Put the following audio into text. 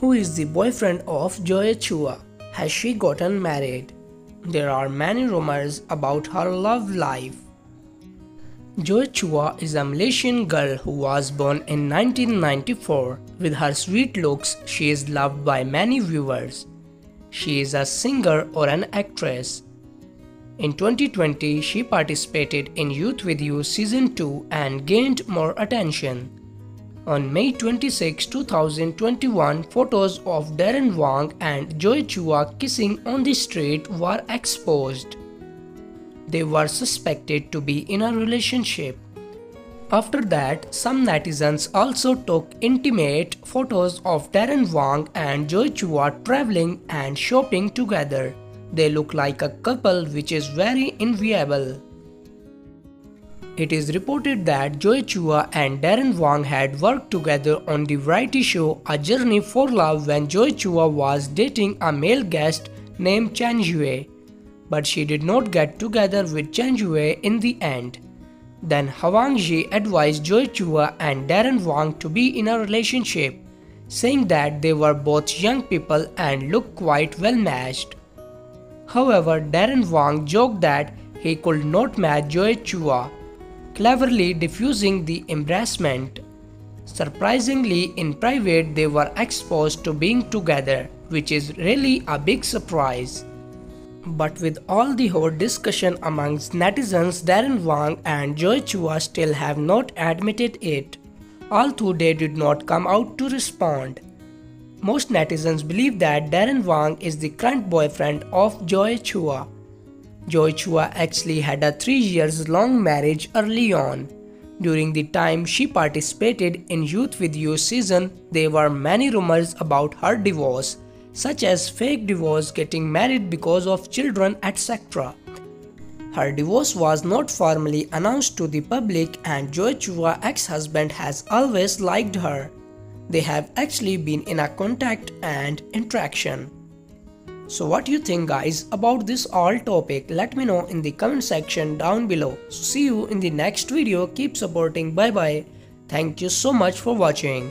Who is the boyfriend of Joey Chua? Has she gotten married? There are many rumors about her love life. Joey Chua is a Malaysian girl who was born in 1994. With her sweet looks, she is loved by many viewers. She is a singer or an actress. In 2020, she participated in Youth With You Season 2 and gained more attention. On May 26, 2021, photos of Darren Wang and Joey Chua kissing on the street were exposed. They were suspected to be in a relationship. After that, some netizens also took intimate photos of Darren Wang and Joey Chua traveling and shopping together. They look like a couple which is very enviable. It is reported that Joey Chua and Darren Wang had worked together on the variety show A Journey for Love when Joey Chua was dating a male guest named Chen Jue but she did not get together with Chen Jue in the end. Then Hwang Ji advised Joey Chua and Darren Wang to be in a relationship, saying that they were both young people and looked quite well matched. However, Darren Wang joked that he could not match Joey Chua, cleverly diffusing the embarrassment. Surprisingly, in private they were exposed to being together, which is really a big surprise. But with all the hot discussion amongst netizens, Darren Wang and Joey Chua still have not admitted it, although they did not come out to respond. Most netizens believe that Darren Wang is the current boyfriend of Joey Chua. Joey Chua actually had a 3 years long marriage early on. During the time she participated in Youth With You season, there were many rumors about her divorce such as fake divorce, getting married because of children, etc. Her divorce was not formally announced to the public and Joey ex-husband has always liked her. They have actually been in a contact and interaction. So what do you think guys about this all topic? Let me know in the comment section down below. So see you in the next video. Keep supporting. Bye bye. Thank you so much for watching.